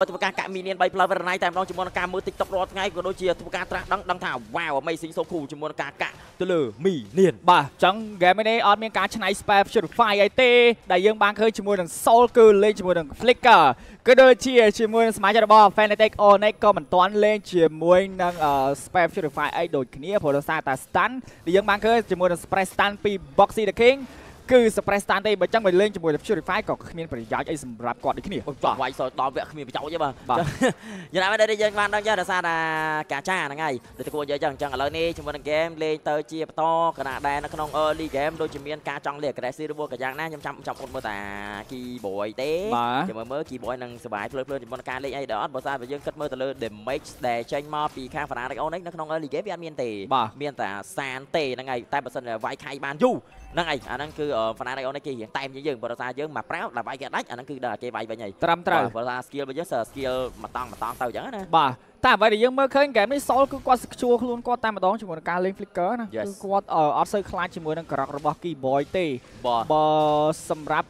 ធ្វើការកាក់មីនៀន3ផ្លូវវរណៃតែម្ដងជាមួយនឹងការមើល TikTok រាល់ថ្ងៃក៏ដូចជាធ្វើការត្រាស់ដឹងដឹងថា wow amazing so cool ជាមួយនឹងការកាក់ទៅលើមីនៀនបាទអញ្ចឹង game នេះអត់មានការឆ្នៃ spam purify អីទេដែលយើងបានឃើញជាមួយនឹង Soul គឺលេងជាមួយនឹង Flicker ក៏ដូចជាជាមួយនឹងសមាជិករបស់ Fnatic Onyx ក៏មិនទាន់លេងជាមួយនឹង spam purify អីដូចគ្នាព្រោះដោយសារតែ stun ដែលយើងបានឃើញជាមួយនឹង spray stun ពី Boxy the King គឺ suppress stand ទេបើចឹងមកលេងជាមួយ Purify ក៏គ្មានប្រយោជន៍អីសម្រាប់គាត់ដូចគ្នាអូចង់វាយសដល់វគ្គគ្មានប្រយោជន៍ទេបាទបាទយ៉ាងណាមិញដែលយើងបានដឹងចឹងដោយសារតែកាចាហ្នឹងហើយដូចតែគួរនិយាយចឹងអញ្ចឹងឥឡូវនេះជាមួយនឹង game លេងទៅជាបន្តកណាដែរនៅក្នុង early game ដូចជាមានការចង់លេង aggressive របស់កាយ៉ាងណាខ្ញុំចាំចាំអត់មើលតា keyboard ទេបាទចាំមើលមើល keyboard នឹងសុបាយភ្លើភ្លើជាមួយនឹងការលេងអីដែរអត់បើសារបើយើងគិតមើលទៅលើ damage ដែលចេញមកពីខាង Fnatic On នេះនៅក្នុង early game វាអត់មានទេបាទមានតែសានទេហ្នឹងហើយតែបើសិនវាយខៃបានយូរ ហ្នឹងហើយអាហ្នឹងគឺ Fnatic On នេះគេរៀងតែមជាងយើងបើសារយើងមកប្រាវដល់វាយគេដាច់អាហ្នឹងគឺដល់គេវាយវិញហើយត្រឹមត្រូវបើថា skill របស់យើងសើ skill មកតង់មកតង់ទៅអញ្ចឹងណាបាទតែអ្វីដែលយើងមើលឃើញ game នេះ Soul គឺគាត់ខ្ជួខ្លួនគាត់តែម្ដងជាមួយនឹងការលេង Flicker ណា Yes គឺគាត់អឺអត់សូវខ្លាចជាមួយនឹងក្រករបស់ Keyboard ទេបាទបើសម្រាប់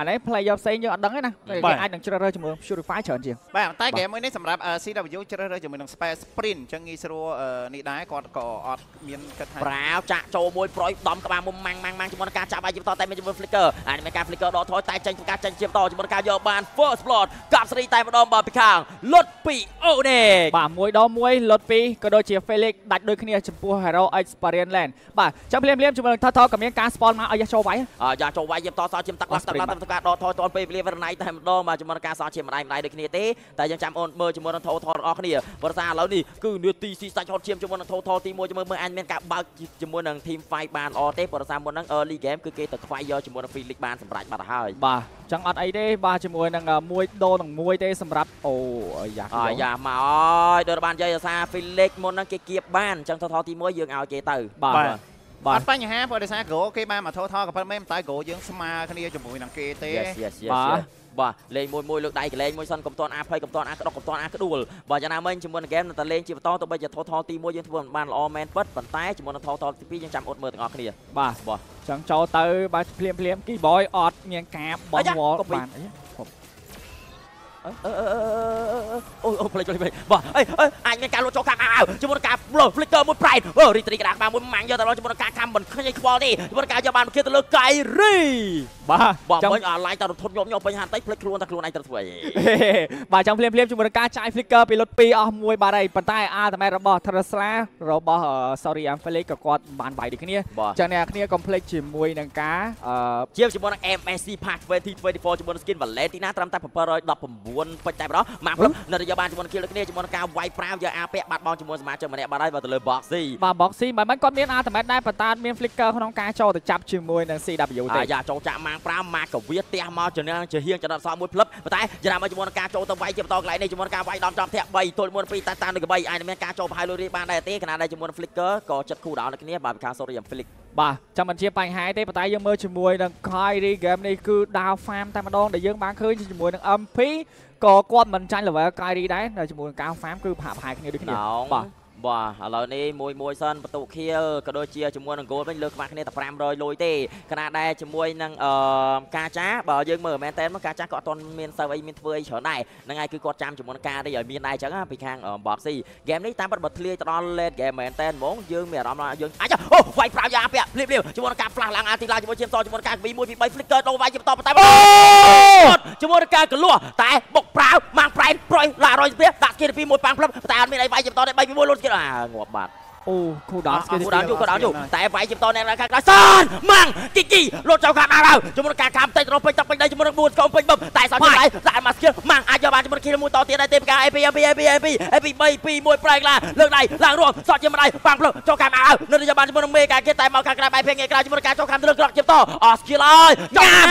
អឺអានេះ player ផ្សេងយើងអត់ដឹងទេណាបាទគេអាចនឹងជ្រើសរើសជាមួយ Purify ច្រើនជាងបាទតែបាទហ្គេមមួយនេះសម្រាប់អឺ CW ជ្រើសរើសជាមួយនឹង Space Sprint អញ្ចឹងងាយស្រួលអឺនេះដែរគាត់ក៏អត់មានគិតថាប្រាវចាក់ចូលមួយប្រយដំក្បាលមុំម៉ាំងម៉ាំងម៉ាំងជាមួយនឹងការចាប់បាយជាបន្តតែមានជាមួយ flicker អានេះមានការ flicker ដកថយតែចេញធ្វើការចេញជាបន្តជាមួយនឹងការយកបាន first blood កាប់សេរីតែម្ដងបាទពីខាងលុតពីអូនេកបាទមួយដល់មួយលុតពីរក៏ដូចជា Felix ដាច់ដូចគ្នាចំពោះ Hero Experience Land បាទចាំភ្លាមភ្លាមជាមួយនឹងថតថក៏មានការ spawn មកឲ្យយ៉ាចូលវាយអាយ៉ាចូលវាយជាបន្តសោះជាទឹកឡាស់ទឹកឡាស់ធ្វើការដកថយតនពេលវេលាវរណៃតែម្ដងបាទជាមួយនឹងការសោះជាម្ដាយម្ដាយដូចគ្នាទេតែយើងចាំអូនមើលជាមួយនឹងថោថទាំងអស់គ្នាព្រោះថាឥឡូវនេះគឺនាទីស៊ីសាច់ហត់ឈាមជាមួយនឹងថោថទី1ជាមួយមើលអញមានការបើកជាមួយនឹង team fight បានល្អទេព្រោះថាមុនហ្នឹង early game គឺគេទៅខ្វាយយកជាមួយនឹង Felix បានសម្រេចបាត់ហើយបាទអញ្ចឹងអត់អីទេបាទជាមួយនឹងអឺមួយដូរនឹងមួយទេសម្រាប់អូអាយ៉ាអាយ៉ាមកអើយដូចបាននិយាយថា Felix មុនហ្នឹងគេគៀបបានអញ្ចឹងថោថទី1យើងឲ្យគេទៅបាទ បាទបាអទត់បញ្ហាព្រោះដោយសារ Grow គេបានមកថោថក៏ប៉ុន្តែតែ Grow យើងស្មើគ្នាជាមួយនឹងគេទេ Yes yes yes បាទ yes បាទលេងមួយមួយលើកដៃកលែងមួយសិនកុំតន់អាភ័យកុំតន់អាក្តុកកុំតន់អាក្ដួលបាទយ៉ាងណាមិញជាមួយនឹងហ្គេមនៅតែលេងជាបន្តទោះបីជាថោថទី1យើងធ្វើមិនបានល្អមែនពិតប៉ុន្តែជាមួយនឹងថោថទី2យើងចាំអត់មើលទាំងអស់គ្នាបាទបាទអញ្ចឹងចូលទៅបាទភ្លាមភ្លាម Keyboard អត់មានការបោះអាយ៉ាវល់កុំពេកបាន អីអឺអឺអឺអូអូផ្លេចផ្លេចបាទអីអីអាចមានការលួចចូលខាងអាវជាមួយនឹងការ blow flicker មួយ pride អូរីត្រីក្តារក្បាលមួយម៉ាំងយកទៅដល់ជាមួយនឹងការខំមិនខ្ញីខ្វល់ទេជាមួយនឹងការយកបានមកគៀទៅលើកៃរីបាទបាទអញ្ចឹងមិញអាឡាយតរធត់ញាប់ញាប់ពេញហាន់តិចផ្លេចខ្លួនតែខ្លួនឯងត្រូវធ្វើអីបាទចង់ភ្លាមភ្លាមជាមួយនឹងការចាយ flicker ពីលុត2អស់មួយបាទហើយប៉ុន្តែ ultimate របស់ Tesla របស់អឺ sorry am Felix ក៏គាត់បានបាយដូចគ្នាបាទអញ្ចឹងអ្នកគ្នាកុំភ្លេចជាមួយនឹងការអឺជាងជាមួយនឹង MSC Pack 2024ជាមួយនឹង Skin Valentina ត្រឹមតែ719ពេជ្រតែម្ដងមកព្រឹកនៅរយៈបានជាមួយនឹងគីលគ្នាជាមួយនឹងការវាយប្រាវយកអាពាក់បាត់បង់ជាមួយសមាជិកម្នាក់បាត់ហើយបើទៅលើ Boxy បាទ Boxy មិនមិនគាត់មាន ultimate ដែរប៉ុន្តែអត់មាន flicker ក្នុងការចូលទៅចាប់ជាមួយនឹង CW ទេអាយ៉ាចូលចាក់ម៉ាងប្រាំម៉ាកវាទះមកជំនះជាហៀងចំណត់សល់មួយផ្លឹបប៉ុន្តែយ៉ាងណាមកជាមួយនឹងការចូលទៅវាយជាបន្តកន្លែងនេះជាមួយនឹងការវាយដំចំធាក់3ទល់មួយពីរតែតាមនឹង3អាចមានការចូលប្រហែលលុយរីបានដែរទេខណៈដែលជាមួយនឹង Flicker ក៏ចិត្តគូដោនគ្នាបាទពីខាង Sorry Felix បាទចាំមិនជាបញ្ហាទេប៉ុន្តែយើងមើលជាមួយនឹង Kyrie game នេះគឺដាវ farm តែម្ដងដែលយើងបានឃើញជាមួយនឹង MP ក៏គាត់មិនចាញ់ level Kyrie ដែរនៅជាមួយនឹងការ farm គឺប្រហាក់ប្រហែលគ្នាដូចគ្នាណោងបាទ បាទឥឡូវនេះមួយមួយសិនបន្ទុកខៀលក៏ដូចជាជាមួយនឹង goal វិញលើខ្វះគ្នាតែ500លុយទេខណៈដែលជាមួយនឹងអឺការចាបើយើងមើលមែនតើមកការចាក៏អត់ទាន់មានសើអីមានធ្វើអីច្រើនដែរហ្នឹងហើយគឺគាត់ចាំជាមួយនឹងការនេះឲ្យមានដែរអញ្ចឹងណាពីខាង Boxy ហ្គេមនេះតាមពិតបើធ្លាយទៅដល់ late game មែនតើហ្មងយើងមានអារម្មណ៍ថាយើងអាចអូវាយប្រាវយ៉ាពាក់ភ្លាមភ្លាមជាមួយនឹងការ flash ឡើងអាទីឡើងជាមួយជាមតជាមួយនឹងការ2 1 2 3 flicker ដូរវាយជាបន្តប៉ុន្តែជាមួយនឹងការកលួតែបុកប្រាវម៉ាំងប្រែនប្រយឡារយស្ពៀដាក់ស្គីពីមួយប៉ាំងផ្លឹបតែអត់មានអីវាយជាបន្តទេ3 2 1លុតស្គីអាងាប់បាត់អូ cool down អត់គូដោនយូរគូដោនយូរតែវាយជាបន្តអ្នកខាងក្រៅសានម៉ាំងគីគីលុតចូលខាងអាវជាមួយនឹងការកាំតិចរពេញទឹកពេញដីជាមួយនឹង4ស្គមពេញបឹមតែសោះឆ្លៃតែមកស្គីម៉ាំងអាចយកបាន ជាមួយនឹងគីមួយតទៀតដែរទេពីការ AP AP AP AP AP 3 2 1ប្រែកឡាលើកដៃឡើងរួមសក់ជាម្ដាយប៉ាំងផ្លឹបចូលខាងអាវនៅយកបានជាមួយនឹងមេការគេតែមកខាងក្រៅបែបភេងក្រៅជាមួយនឹងការចូលខាងលើក្រកជាបន្តអស់ស្គីឡើយចង់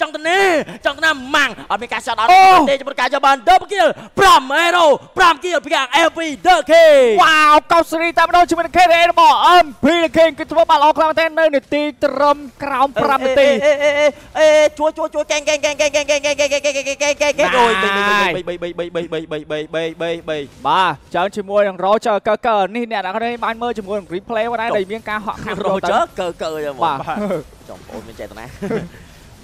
ចង់ទៅនេះចង់ទៅណាម៉ាំងអត់មានការសាត់អត់ទេជាមួយនឹងការយកបាន double kill 5 arrow 5 kill ពីខាង AP the king វ៉ាវកោសេរីតែម្ដងជាមួយនឹង KDA របស់ MP King គឺធ្វើបានល្អខ្លាំងមែនទែននៅនាទីត្រឹមក្រោម5នាទីអេអេអេជួយជួយជួយកេងកេងកេងកេងកេងកេងកេងកេងកេងកេងកេងកេងកេងកេងកេងអូយ3 3 3 3 3 3 3 3 3 3 3 3បាទច្រើនជាមួយនឹង Roger Kerker នេះអ្នកនរគ្នាបានមើលជាមួយនឹង replay ដែរដែលមានការហក់ខាំរោចើកើកើចឹងបាទចំបងមានចេតនា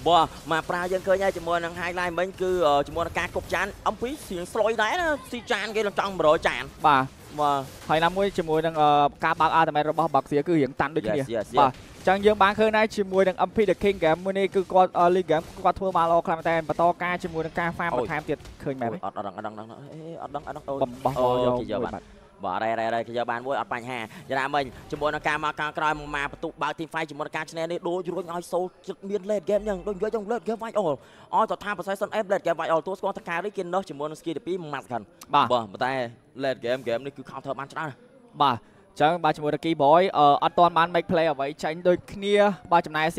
បាទមកប្រើយើងឃើញហើយជាមួយនឹង highlight មិញគឺអឺជាមួយនឹងការគប់ចានអំពីសៀងស្លុយដែរណាស៊ីចានគេឡើងចង់100ចានបាទបាទហើយណាមួយជាមួយនឹងអឺការបើក ultimate របស់ Baxia គឺរៀងតាន់ដូចគ្នា Yes, yes, yes. បាទអញ្ចឹងយើងបានឃើញដែរជាមួយនឹង MP the King game មួយនេះគឺគាត់ League game គាត់ធ្វើបានល្អខ្លាំងមែនតើបន្តការជាមួយនឹងការ farm អូយបន្ថែមទៀតឃើញមែនទេអត់អត់ដឹងអត់ដឹងអត់ដឹងអេអត់ដឹងអត់ដឹងអូយបំបោះអូយកគេយកមួយបាត់បាទបាទរ៉េរ៉េរ៉េគេយកបានមួយអត់បញ្ហាយ៉ាងណាមិញជាមួយនឹងការមកការក្រោយមកមកបន្ទុកបើក team fight ជាមួយនឹងការឈ្នះនេះដូចរួចឲ្យសូលចិត្តមាន late game យ៉ាងដូចនិយាយចឹង late game fight all អស់ទៅថា possession F late game fight all ទួស្គាល់តការីគេនោះជាមួយនឹង skill 12មួយម៉ាត់ខានបាទបាទប៉ុន្តែ late game game នេះគឺ counter បានច្រើនណាស់បាទអញ្ចឹងបាទជាមួយនឹង Keyboy អឺអត់ទាន់បាន make play អ្វីចាញ់ដូចគ្នាបាទចំណាយ C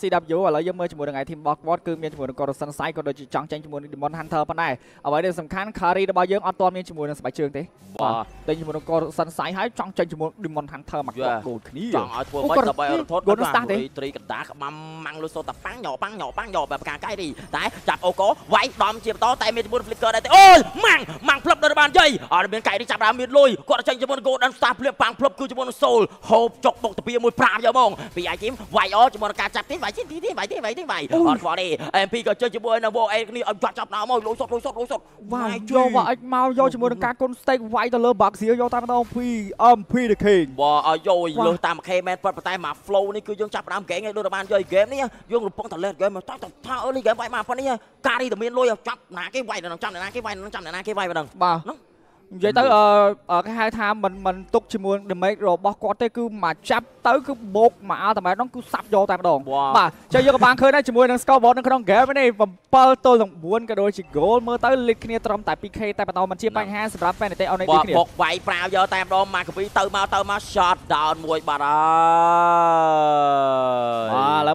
CW ឥឡូវយើងមើលជាមួយនឹងឯ team box គាត់គឺមានជាមួយនឹង Coruscant Side ក៏ដូចជាចង់ចាញ់ជាមួយនឹង Demon Hunter ប៉ុណ្ដែរអ្វីដែលសំខាន់ carry របស់យើងអត់ទាន់មានជាមួយនឹងស្បែកជើងទេបាទតែជាមួយនឹង Coruscant Side ហើយចង់ចាញ់ជាមួយ Demon Hunter មកគាត់ដូចគ្នាចង់ឲ្យធ្វើអូមិនគាត់ដើម្បីឲ្យរត់ Golden Star ទេត្រីកណ្ដាលក្បាំម៉ាំងលុយសូតតែប៉ាំងញ៉ប៉ាំងញ៉ប៉ាំងញ៉បែបការកែរីតែចាប់អូកូវាយដំជាបន្តតែមានជាមួយ flicker ដែរទេអូយម៉ាំងម៉ាំងផ្លឹបដល់បានយាយអត់មានកែរីចាប់ដើមមានលុយគាត់ចេញជាមួយ Golden Star ភ្លាមប៉ាំងផ្លឹបគឺជាមួយនឹង Soul ហូបចុកបុកតាពីមួយ5យកហ្មងពីអាយធីមវាយអជាមួយនឹងការចាប់ទីវាយទីទីវាយទីវាយទីវាយអត់ខ្វល់ទេ MP ក៏ចេញជាមួយនឹង Wo A គ្នាឲ្យចាប់ចាប់ដើមមកលុយសុតលុយសុតលុយសុតវ៉ាវយកវ៉ាអិចមកយកជាមួយនឹងការគុន stake វាយទៅលើ Baxia យកតែម្ដង P MP the King បើឲ្យយយវ៉ាលើសតាម K មែនប៉ុន្តែមក flow នេះគឺយើងចាប់ផ្ដើម game ឲ្យដូចបានយក game នេះយើងកំពុងតែ let game មកតែថា early game វាយមកប៉ុណ្នេះការនេះតែមានលុយចាប់ណាគេវាយដល់ចាំណាគេវាយដល់ចាំណាគេវាយប៉ុណ្ណឹងបាទហ្នឹងនិយាយទៅអឺអឺគេហៅថាមិនមិនទុកជាមួយ damage របស់គាត់ទេគឺមកចាប់ទៅគឺបោកមក ultimate ហ្នឹងគឺសាប់យកតែម្ដងវ៉ាបាទចឹងយើងក៏បានឃើញដែរជាមួយនឹង scoreboard នៅក្នុង game នេះ7ទល់នឹង9ក៏ដូចជា goal មើលទៅលេខគ្នាត្រឹមតែ 2k តែបន្តមិនជាបញ្ហាសម្រាប់ Fantasy on នេះបើគ្នាបុកវាយប្រាវយកតែម្ដងមកកវីទៅមកទៅមក shot down មួយបាត់ហើយ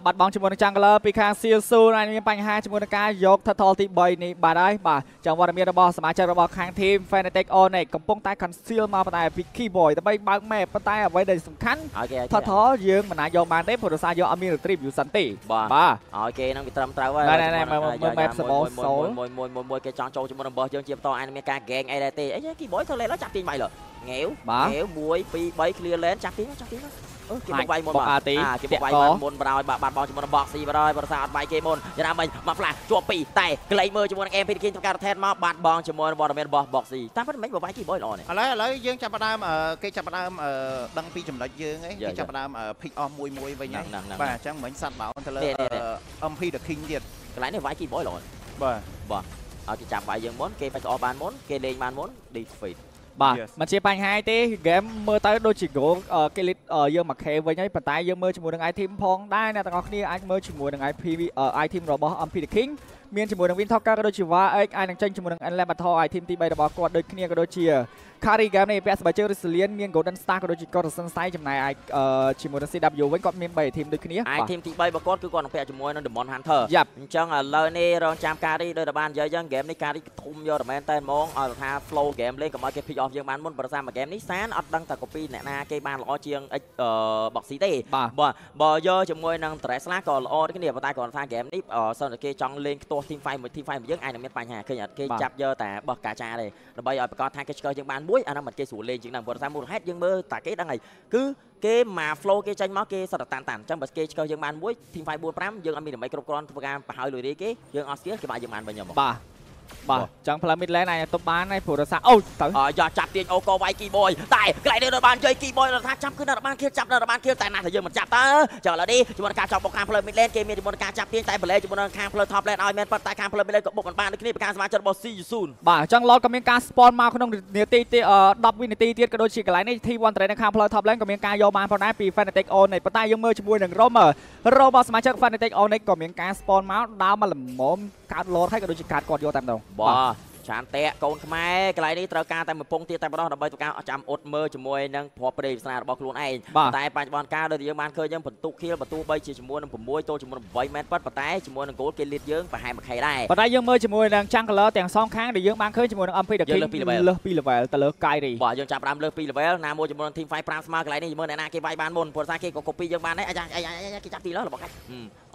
បាទឥឡូវបាត់បង់ជាមួយនឹង Jungler ពីខាង Seal Su ហើយមានបញ្ហាជាមួយនឹងការយក Turtle ទី3នេះបាត់ហើយបាទចឹងវត្តមានរបស់សមាជិករបស់ខាង team Fnatic On នេះកំពុងតែ conceal មកប៉ុន្តែពី Keyboy ដើម្បីបើក map ប៉ុន្តែអ្វីដែលសំខាន់ឲ្យគេ Turtle យើងមិនអាចយកបានទេព្រោះដោយសារយើងអត់មាន retrieve view សិនទេបាទបាទឲ្យគេនឹងវាត្រឹមត្រូវហើយណែណែណែមើលមើល map សបោ Soul មួយមួយមួយមួយគេចង់ចូលជាមួយនឹងបោះយើងជាបន្តអានមានការ gang អីដែរទេអីគេ boy ធ្វើលេដល់ចាប់ទាញវាយលើងាវបាទងាវ1 2 3 clear lane ចាប់ទាញចាប់ទាញអឺ គេបុកវាយមុនបុក RT គេបុកវាយពាក់កមុនបរោយបាទបាត់បង់ជាមួយនឹង box ស៊ីបរោយបរិសាអត់វាយគេមុនយ៉ាងណាមិញមក flash ជាប់ពីរតែក្លែងមើលជាមួយនឹង MP គេធ្វើការ rotate មកបាត់បង់ជាមួយនឹងវត្តមានរបស់ box ស៊ីតាមពិតមិនបើវាយគេ boy ល្អនេះឥឡូវឥឡូវយើងចាប់ផ្ដើមអឺគេចាប់ផ្ដើមអឺដឹងពីចំណុចយើងឯងយ៉ាគេចាប់ផ្ដើមអឺ pick off មួយមួយវិញហ្នឹងហើយហ្នឹងហ្នឹងបាទអញ្ចឹងមិញសាត់បោនទៅលើនេះនេះនេះអឺ MP the King ទៀតកន្លែងនេះវាយគេ boy ល្អបាទឲ្យគេចាប់វាយយើងមុនគេបាច់អស់បានមុនគេលេងបានមុន defeat បាទ Yes. មិនជាបញ្ហាទេ game មើលទៅដូចជា goal អឺគេលីតអឺយើងមក K វិញហើយប៉ុន្តែយើងមើលជាមួយនឹង item ផងដែរអ្នកទាំងអស់គ្នាអាចមើលជាមួយនឹង IP អឺ item របស់ MP the King មានជាមួយនឹង Win Talker ក៏ដូចជា VAX អាចនឹងចេញជាមួយនឹង Elemental item ទី3របស់គាត់ដូចគ្នាក៏ដូចជា Carry game នេះពាក់ស្បែកជើង Resilient មាន Golden Star ក៏ដូចជា Coruscant Style ចំណាយឲ្យអឺជាមួយនឹង CW វិញគាត់មាន3 item ដូចគ្នាអាយបាទធីមទី3របស់គាត់គឺគាត់នឹងពាក់ជាមួយនឹង Demon Hunter យ៉ាប់អញ្ចឹងឥឡូវនេះរងចាំការីដោយតែបាននិយាយអញ្ចឹងហ្គេមនេះការីធំយកតែមែនតែហ្មងឲ្យថា flow game លេងកុំឲ្យគេ pick off យើងបានមុនប្រសិនមក game នេះសានអត់ដឹងតែ copy អ្នកណាគេបានល្អជាង X អឺ boxy ទេបាទបាទបើយកជាមួយនឹង Tesla ក៏ល្អដូចគ្នាប៉ុន្តែគាត់ថា game នេះអឺសិនតែគេចង់លេងខ្ទាស់ team fight មួយ team fight មួយយើងអាចនឹងមានបញ្ហាឃើញអត់គេបាទចាប់យកតែបោះកាចាទេដើម្បីឲ្យប្រកាសថាគេឆ្កឹះយើងបានមួយអានោះមិនគេស្រួលលេងជាងហ្នឹងព្រោះថាមូលហេតុយើងមើលតែគេដឹងហើយគឺគេមក flow គេចេញមកគេសតតានតានអញ្ចឹងបើគេឆ្កឹះយើងបានមួយ team fight 4 5យើងអត់មានដើម្បីគ្រប់គ្រាន់ធ្វើការបង្ហើយលុយរីគេយើងអត់ស្គាល់គេបាក់យើងបានវិញហ្មងបាទ បាទអញ្ចឹងផ្លូវ mid lane អាចទប់បានហើយព្រោះដោយសារអូទៅអយកចាប់ទាញអូកវាយគីបយតែក្លែងនៅបានជ័យគីបយថាចាប់គឺនៅបានគៀចាប់នៅបានគៀតែណាស់តែយើងមិនចាប់តើចុះឥឡូវនេះជាមួយនឹងការចាប់បុកខាងផ្លូវ mid lane គេមានជាមួយនឹងការចាប់ទាញតែបលែជាមួយនឹងខាងផ្លូវ top lane ឲ្យមែនប៉ុន្តែខាងផ្លូវ mid lane ក៏បុកមិនបានដូចគ្នាពីការសមាជិករបស់ C Yusun បាទអញ្ចឹង lot ក៏មានការ spawn មកក្នុងនាទីទីអឺ10វិនាទីទៀតក៏ដូចជាកន្លែងនេះ T1 train នៅខាងផ្លូវ top lane ក៏មានការយកបានផងដែរពី Fnatic On នេះប៉ុន្តែយើងមើលជាមួយនឹង Romer របស់សមាជិក Fnatic On នេះក៏មានការ spawn មកដើរមកល្មមកាត់ lot ហើយក៏ដូចជាកាត់គាត់យកតែម្ដងបាទឆានតេកូនខ្មែរកន្លែងនេះត្រូវការតែមួយពងទៀតតែម្ដងដើម្បីធ្វើការចាំអ៊ុតមើលជាមួយនឹងភ័ព្វព្រៃវាសនារបស់ខ្លួនឯងបាទតែបច្ចុប្បន្នកាលដូចយើងបានឃើញយើងបន្ទុកខៀលបន្ទូ3ជាជាមួយនឹង6ទល់ជាមួយនឹង8មែនប៉ុន្តែជាមួយនឹងគោលគេលីតយើងប្រហែល 1k ដែរប៉ុន្តែយើងមើលជាមួយនឹង Jungler ទាំងសងខាងដែលយើងបានឃើញជាមួយនឹង MP The យើង King លើសពី level លើសពី level ទៅលើ Kyrie បាទយើងចាប់ផ្ដើមលើពី level ណាមួយជាមួយនឹង team fight 5ស្មើកន្លែងនេះមើលអ្នកណាគេវាយបានមុនព្រោះថាគេក៏ copy យើងបានដែរអាយ៉ាអាយ៉ាអាយ៉ាគេចាប់ទីលើរបស់កាច់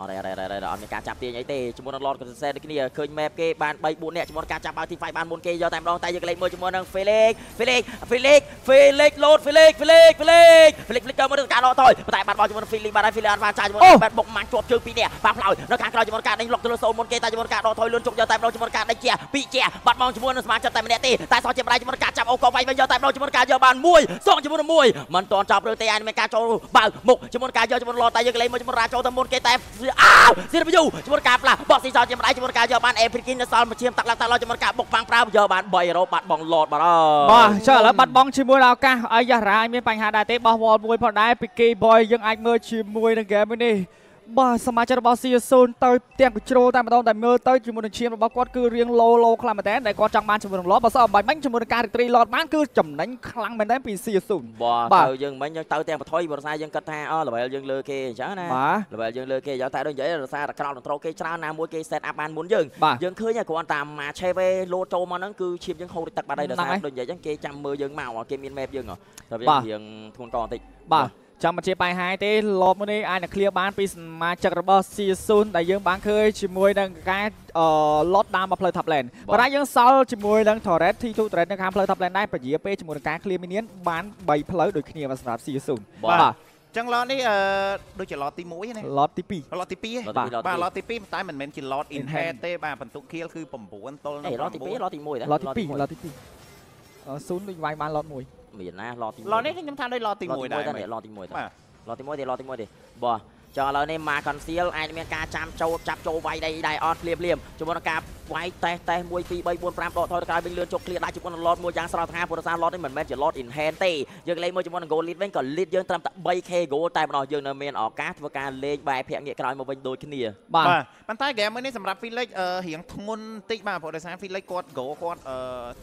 អអត់ទេអត់ទេអត់ទេអត់មានការចាប់ទាញអីទេជាមួយនឹង Lord Consent ដូចគ្នាឃើញ map គេបាន3 4នាក់ជាមួយនឹងការចាប់បើទី5បានមុនគេយកតែម្ដងតែយើងកលេចមើលជាមួយនឹង Felix Felix Felix Felix Lord Felix Felix Felix Felix Felix កើមើលការដកថយតែបាត់បោលជាមួយនឹង Felix បានហើយ Felix អត់បានចាយជាមួយនឹង Bad បុកម៉ាំងជាប់ជើងពីរនាក់បានផ្លោយនៅខាងក្រោយជាមួយនឹងការដេញលុកទៅលើសូនមុនគេតែជាមួយនឹងការដកថយលឿនជុកយកតែម្ដងជាមួយនឹងការដេញជាពីរជាបាត់បង់ជាមួយនឹងសមាជិកតែម្នាក់ទេតែសោះជាម្ដាយជាមួយនឹងការចាប់អូកវាយវិញយកតែម្ដងជាមួយនឹងការយកបានមួយសងជាមួយនឹងមួយមិនទាន់ចប់រឿងទេអាយមានការចូលបើមុខជាមួយនឹងការយកជាមួយនឹង Lord តែយើងកលេចមើលជាមួយនឹងរាចូលទៅមុនគេតែអោ CW ជាមួយនឹងការផ្លាស់បោះស៊ីសោជាម្ដាយជាមួយនឹងការយកបាន African នៅសល់មួយឈាមតាក់ឡើងតាក់ឡើងជាមួយនឹងការបុកប៉ាំងប្រាវយកបាន3រ៉ូបាត់បង់ Lord បាត់ហើយបាទចុះឥឡូវបាត់បង់ជាមួយនឹងឱកាសអាយ៉ារ៉ាមានបញ្ហាដែរទេបោះវល់មួយផងដែរពី Key Boy យើងអាចមើលជាមួយនឹង game នេះ បាទសមាជិករបស់ CSO ទៅទាំងកញ្ជ្រោលតែម្ដងតែមើលទៅជាមួយនឹងឈាមរបស់គាត់គឺរៀងឡូឡូខ្លាំងមែនតើដែលគាត់ចង់បានជាមួយនឹង Lord បើសិនអំបញ្ញមិញជាមួយនឹងការរីត្រី Lord បានគឺចំណេញខ្លាំងមែនតើពី CSO បាទបាទទៅយើងមិញយើងទៅទាំងបថុយបរិសាយើងគិតថាអ level យើងលើគេអញ្ចឹងណាបាទ level យើងលើគេយ៉ាងតែដូចនិយាយរសារតែក្រោតត្រូគេច្រើនណាមួយគេ set up បានមុនយើងបាទយើងឃើញតែគ្រាន់តែមក chave លោតចូលមកហ្នឹងគឺឈាមយើងហូរទឹកបាត់ហើយដោយសារហ្នឹងហើយដូចនិយាយអញ្ចឹងគេចាំមើលយើងមកគេមាន map យើងហ៎តែវាបាទរៀងធ្ងន់កបន្តិចបាទ ចាំមិនជាបញ្ហាទេលបមួយនេះអាចនឹង clear បានពីសមាជិករបស់ CSO ដែលយើងបានឃើញជាមួយនឹងការអឺ lot ដើមមកផ្លូវ top lane ប៉ុន្តែយើងសល់ជាមួយនឹង Torret T2 Torret នៅខាងផ្លូវ top lane ដែរពជាពេលជាមួយនឹងការ clear minion បាន3ផ្លូវដូចគ្នាមកសម្រាប់ CSO បាទបាទចឹងឡតនេះអឺដូចជាឡតទី1ណា lot ទី2ឡតទី2ឡតបាទទីឡតបាទទីឡតទី2តែមិនមែនជា lot in head ទេបាទបន្ទុក kill គឺ9ទល់អេនឹងឡតទី2ឡតទី1ដែរ lot ទី2 lot ទី2អឺស៊ូនដូចវាយបាន lot 1 មានណាឡតទី1ឡតនេះខ្ញុំថាដូចឡតទី1ដែរឡតទី1ដែរបាទឡតទី1ទេឡតទី1ទេបាទចុះឥឡូវនេះមក conceal អាចមានការចាំចូលចាប់ចូលវាយដៃដែរអត់ភ្លាមភ្លាមជាមួយនឹងការវាយតេសតេស1 2 3 4 5ដកថយទៅក្រោយវិញលឿនជោគ clear ដែរជាមួយនឹង lot មួយយ៉ាងស្រស់ថ្ងាពុទ្ធសាស lot នេះមិនមែនជា lot in hand ទេយើងលេងមួយជាមួយនឹង goal lead វិញក៏ lead យើងត្រឹមតែ 3k goal តែម្ដងយើងនៅមានឱកាសធ្វើការលេងបែរភាគងាកក្រោយមកវិញដូចគ្នាបាទបាទប៉ុន្តែ game មួយនេះសម្រាប់ Felix អឺរៀងធ្ងន់តិចបាទព្រោះដោយសារ Felix គាត់ go គាត់អឺ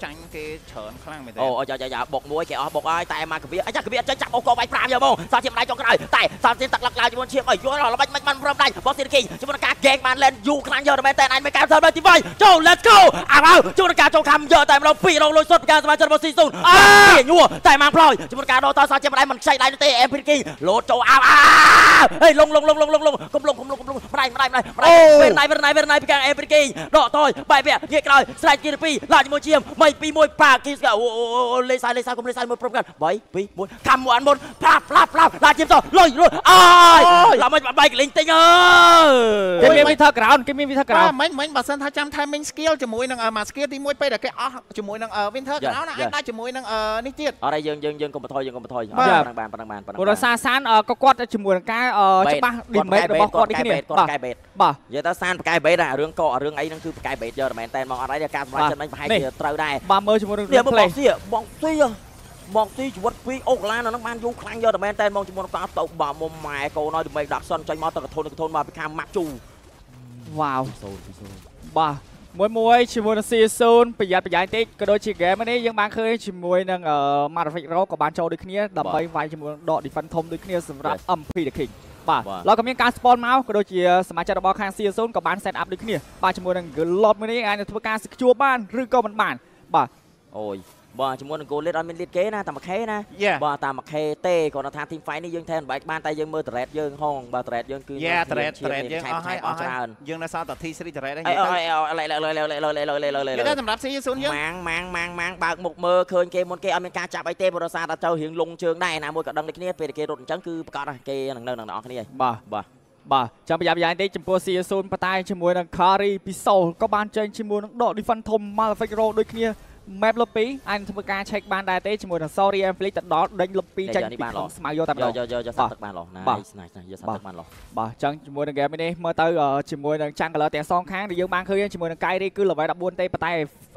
ចាញ់គេច្រើនខ្លាំងមែនទេអូយ៉ាយ៉ាយ៉ាបុកមួយគេអស់បុកហើយតែមកកវាអាយ៉ាកវាចេញចាប់អូកវាយ5យកមកសោះជាម្ដាយចុងក្រោយតែសោះជាទឹកលឹកឡើងជាមួយឈៀមអើយយល់ល្បាច់មិនបានព្រមដៃបោះស៊ីគីជាមួយនឹងការ gang បានលែនយូខ្លាំងយកតែមែនតែអញមិនការធ្វើដល់ទីវាយចូល let's go អើជាមួយនឹងការចូលខំយកតែម្ដង2រងលុយសុទ្ធពីការសមាជិករបស់ស៊ីស៊ូនអើញួរតែមកផ្លោយជាមួយនឹងការដោតតសោះជាម្ដាយមិនខ្ចីដៃនោះទេអេព្រីគីលោតចូលអើអើហេលងលងលងលងលងលងកុំលងកុំលងកុំលងម្ដាយម្ដាយម្ដាយម្ដាយពេលណៃពេលណៃពេលណៃពីការអេព្រីគីដកតយបែកវាងាកក្រោយស្រែកគីពីឡើងជាមួយឈៀម3 2 1ប៉ាគីស្កាអូអូលេសាលេសាកុំលេសាមួយព្រមกัน3 2 1ខំមួយអានមុនផ្លាប់ផ្លាប់ផ្លាប់ឡើងឈៀមតលុយលុយអើយឡើងមិនបែកកលេងតិចអើគេយមានវិធី ground គេមានវិធីបាទ ground មិញមិញបើសិនថាចាំ timing skill ជាមួយនឹងអឺមក skill ទី1ពេលដែលគេអស់ជាមួយនឹងអឺ winter យ៉ា ground ណាយ៉ាអាចដាច់ជាមួយនឹងអឺនេះទៀតអរហើយយើងយើងយើងកុំបន្ថយយើងកុំបន្ថយបាទប៉ុណ្ណឹងបានប៉ុណ្ណឹងបានប៉ុណ្ណឹងព្រោះដោយសារសានអឺក៏គាត់ជាមួយនឹងការអឺច្បាស់ damage របស់គាត់នេះគ្នាគាត់បាទកែបេតបាទនិយាយទៅសានប្រកែបេតអារឿងកករឿងអីហ្នឹងគឺប្រកែបេតយកតែមែនតែមកអត់អីការសម្រាប់ចិត្តមិញប្រហែលជាត្រូវដែរបាទមើលជាមួយនឹងនេះមកប play ងស៊ីបងស៊ីបងស៊ីជីវិតពីអូកឡានអាហ្នឹងបានយូរខ្លាំងយកតែមែនតែមកជាមួយនឹងការទៅបាទមុំម៉ែកូនឲ្យទៅមេដាក់សិនចេញមកទៅកធុនកធុនមកពីខាងម៉ាក់ជូវ៉ាវសូនសូនបាទ មួយមួយជាមួយនឹង C0 ប្រយ័ត្នប្រយែងតិចក៏ដូចជាហ្គេមនេះយើងបានឃើញជាមួយនឹង Maravich Rock ក៏បានចូលដូចគ្នាដើម្បីវាយជាមួយដក defense ធំដូចគ្នាសម្រាប់ MP The King បាទឡើយក៏មានការ spawn មកក៏ដូចជាសមាជិករបស់ខាង C0 ក៏បាន set up ដូចគ្នាបាទជាមួយនឹង Glot មួយនេះអាចនឹងធ្វើការសិក្សាជួបបានឬក៏មិនបានបាទអូយ បាទជាមួយនឹង goal lead អត់មាន lead គេណាតែមួយខេណាយ៉ាបាទតាមមួយខេទេគាត់ថា team fight នេះយើងថែមបែកបានតែយើងមើល threat យើងហងបាទ threat យើងគឺយ៉ានៅ trade ឈាម trade យើងអស់ហើយអស់ហើយច្រើនយើងនៅសល់តែ T3 trade ទេអីអីអីលេលេលេលេលេលេលេលេលេលេគេថាសម្រាប់ C0 យើងម៉ាងម៉ាងម៉ាងម៉ាងបើកមុខមើលឃើញគេមុនគេអត់មានការចាប់អីទេព្រោះសារតែទៅរៀងលងជើងដែរណាមួយក៏ដឹងដូចគ្នាពេលគេរត់អញ្ចឹងគឺប្រកាសគេនឹងនៅនឹងអ្នកគ្នាបាទបាទបាទចាំប្រយ័ត្នប្រយែងតិចចំពោះ C0 ប៉ុន្តែជាមួយនឹង Kari ពី Soul ក៏បានចេញជាមួយនឹងដក defense ធំ Malefic Row ដូចគ្នា map លុប2អាចធ្វើការ check បានដែរទេជាមួយនឹង Sorry and Flick ទៅដល់ដេញលុប2ចេញពីក្នុងស្មៅយកតែម្ដយកងយកយកយកសាទឹកបានឡោះបាទ nice nice យកសាទឹកបានឡោះបាទអញ្ចឹងជាមួយនឹង game នេះមើលទៅអឺជាមួយនឹង Jungler ទាំងសងខាងដែលយើងបានឃើញជាមួយនឹង Kairi គឺ level 14ទេប៉ុន្តែ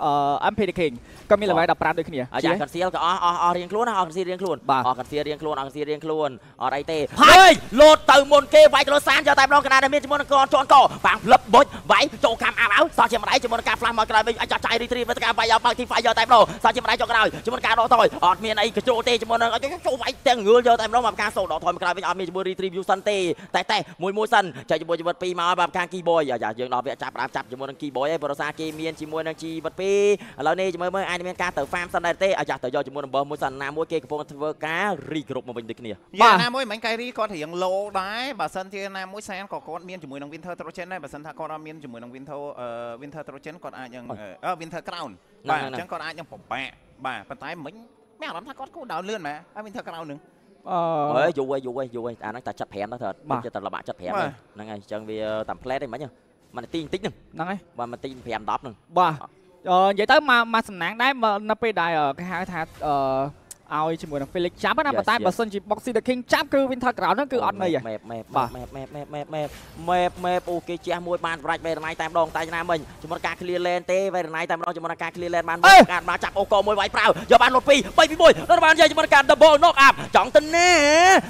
អឺ MP the King ក៏មាន level 15ដូចគ្នាអាយ៉ា conceal ក៏អស់អស់អស់រៀងខ្លួនអស់ conceal រៀងខ្លួនបាទអស់ conceal រៀងខ្លួនអស់ conceal រៀងខ្លួនអត់អីទេហើយលោតទៅមុនគេវាយក្លោសានយកតែម្ដងកណ្ដាលដែលមានជាមួយនឹងកនជន់កបាំងផ្លឹបបុចវាយចូលកាំអាប់អៅសោះជាម្ដាយជាមួយនឹងការ flash មកក្រោយវិញអាចចាស់ចាយ retrieve ទៅការវាយឲ្យបើកទី fire យកតែម្ដងសាជាម្ដាយចុះក្រោយជាមួយការដកថយអត់មានអីកញ្ជ្រោទេជាមួយនឹងចូលវាយទាំងងឿលយកតែម្ដងមកការសូដកថយមកក្រោយវិញអត់មានជាមួយ retribution សិនទេតែតែមួយមួយសិនចែកជាមួយជីវិត2មកបាទការ key boy យ៉ាយើងដល់វាចាប់ដើមចាប់ជាមួយនឹង key boy ឯងបរិសាគេមានជាមួយនឹងជីវិត2ឥឡូវនេះជាមួយមើលអាចមានការទៅ farm សិនដែរទេអាយ៉ាទៅយកជាមួយនឹងបើមួយសិនណាមួយគេកំពុងធ្វើការ regroup មកវិញដូចគ្នាយ៉ាណាមួយមិញកៃរីគាត់រៀងឡូដែរបើសិនជាណាមួយសានក៏គាត់មានជាមួយនឹង Winter Trojan ដែរបើសិនថាគាត់អត់មានជាមួយនឹង Winter Winter Trojan គាត់អាចយ៉ាងអឺ Winter Crown បាទអញ្ចឹងគាត់អាចយ៉ាងពិបាកបាទប៉ុន្តែមិញមានអារម្មណ៍ថាគាត់គូដោនលឿនមែនហើយ Winter Crown នឹងអឺអើយយូរហើយយូរហើយយូរហើយអាហ្នឹងតែចិត្ត5ទៅទៅចិត្តតែលបាក់ចិត្ត5ហ្នឹងហើយអញ្ចឹងវាតាម plate ឯងមិញមិនទីបន្តិចហ្នឹងហ្នឹងហើយបាទមិនទី5 10ហ្នឹងបាទអឺនិយាយទៅមកមកសំណាងដែរមកនៅពេលដែលគេហៅថាអឺ ឲ្យជាមួយនឹង Felix ចាប់ណាប៉ុន្តែបើសិនជា Boxy the King ចាប់គឺ Winter Crown ហ្នឹងគឺអត់ន័យហ៎ម៉ែម៉ែបាទម៉ែម៉ែម៉ែម៉ែម៉ែម៉ែម៉ែអូគេជះមួយបានសម្រាប់វេរណៃតែម្ដងតែណាមិញជាមួយការ clear lane ទេវេរណៃតែម្ដងជាមួយការ clear lane បានមួយការបានចាប់អូកមួយវាយប្រាវយកបានលុត2 3ពី1ដល់បានយកជាមួយការ double knock up ចង់ទៅណា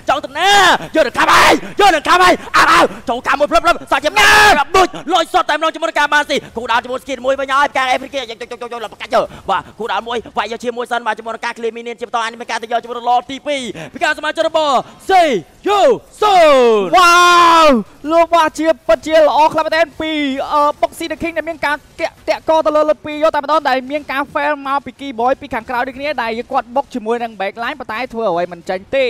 ចង់ទៅណាយកនឹងកាប់ហើយយកនឹងកាប់ហើយអើអើចូលកាប់មួយភ្លឹបភ្លឹបសាច់ជារាប់ដូចលុយសតតែម្ដងជាមួយការបានស៊ីគូដាល់ជាមួយ skin មួយវិញហើយការ Africa យកយកយកយកលបកាច់យកបាទគូដាល់មួយវាយយកជាមួយសិនបាទជាមួយការ clear minion ជាបន្តអានេះមានការទៅយកជាមួយ Lord ទី2ពីការសមាជិករបស់ Say You Soul វ៉ាវលោកបាទជាពិតជាល្អខ្លាំងមែនទែនពីអឺ Boxy the King ដែលមានការតាក់តាក់កទៅលើលើពីយកតែម្ដងដែលមានការ fail មកពី key boy ពីខាងក្រៅដូចគ្នាដែលគាត់បុកជាមួយនឹង backline ប៉ុន្តែធ្វើអ្វីមិនចាញ់ទេ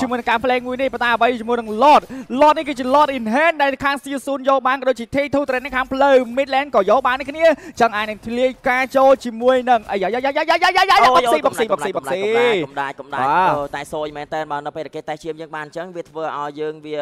ជាមួយនឹងការ flank មួយនេះប៉ុន្តែអ្វីជាមួយនឹង Lord Lord នេះគឺជា Lord in hand ដែលខាង Season យកបានក៏ដូចជា T2 trend ខាងផ្លូវ mid lane ក៏យកបាននេះគ្នាចឹងអាចនឹងធ្លាយការចូលជាមួយនឹងអាយ៉ាយ៉ាយ៉ាយ៉ាយ៉ាយ៉ាយ៉ា Boxy Boxy Boxy Boxy កំដាច់កំដាច់តែសួយមែនតើបើនៅពេលគេតែជាយើងបានអញ្ចឹងវាធ្វើឲ្យយើងវា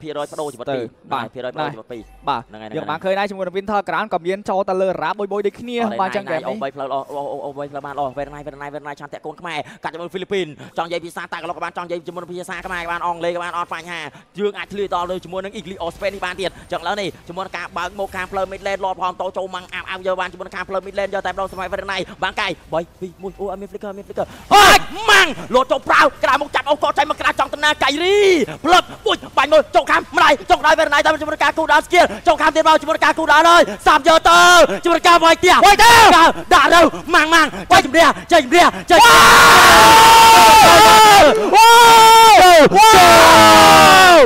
ភាគរយបដូរជីវិតពីរបាទភាគរយបដូរជីវិតពីរបាទហ្នឹងហើយយើងបានឃើញដែរជាមួយនឹង Winter Crown ក៏មានចូលទៅលើរ៉ាបុយបុយដូចគ្នាបាទអញ្ចឹងគេអូ3ផ្លូវអូអូ3ផ្លូវបានអូវេរណៃវេរណៃវេរណៃឆានតាក់កូនខ្មែរកាត់ជាមួយហ្វីលីពីនចង់និយាយភាសាតាក៏លោកក៏បានចង់និយាយជាមួយភាសាខ្មែរក៏បានអង់គ្លេសក៏បានអត់បញ្ហាយើងអាចឆ្លៀតដល់ទៅជាមួយនឹង English or Spanish នេះបានទៀតចឹងឥឡូវនេះជាមួយនឹងការបើកមកខាងផ្លូវ mid lane លត់ផងតោចូលម៉ាំងអាប់អាប់យកបានជាមួយនឹងខាងផ្លូវ mid lane យកតែម្ដងសម័យវេរណៃបានកាយ3 2 1អូអត់មាន flicker មាន flicker អើយម៉ាំងលត់ចូលប្រាវក្រៅមកចាប់អូកោចៃមកក្រៅចង់តណាកៃរីផ្លឹបពុជបាញ់មកចូលខាងម្ដាយចុកដល់វេរណៃតាមជាមួយនឹងការគូដាល់ skill ចូលខាងទៀតមកជាមួយនឹងការគូដាល់ហើយសាប់យកទៅជាមួយនឹងការវាយទៀវាយទៅដាក់ទៅម៉ាំងម៉ាំងចេញជំរះចេញជំរះចេញវ៉ាវ